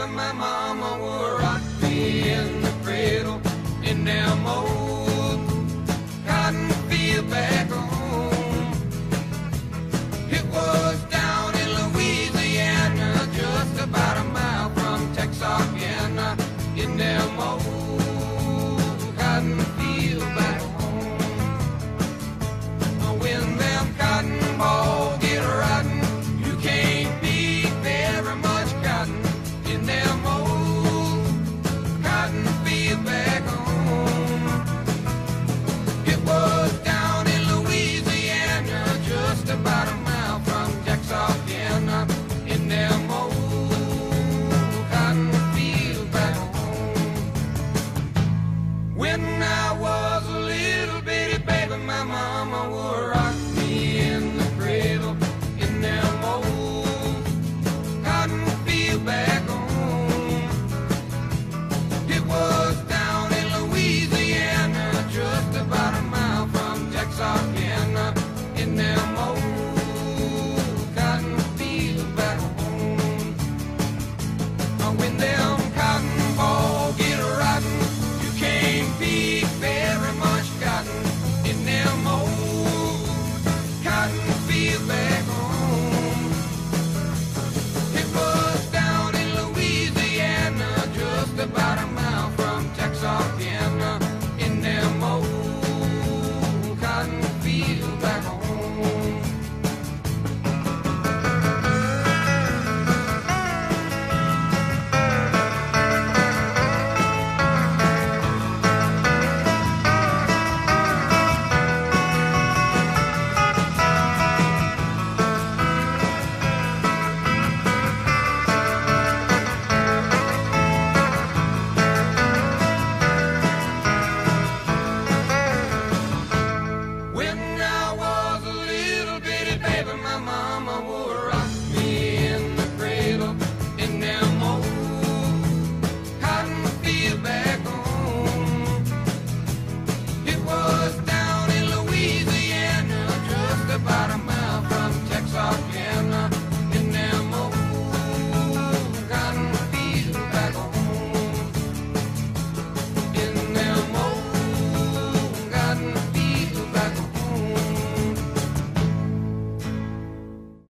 baby, my mama would rock me in the cradle in them old cotton field back home. It was down in Louisiana, just about a mile from Texarkana, in them old.